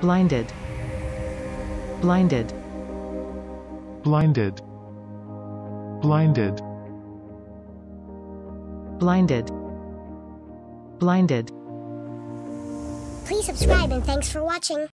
blinded. Blinded. Blinded. Blinded. Blinded. Blinded. Please subscribe and thanks for watching.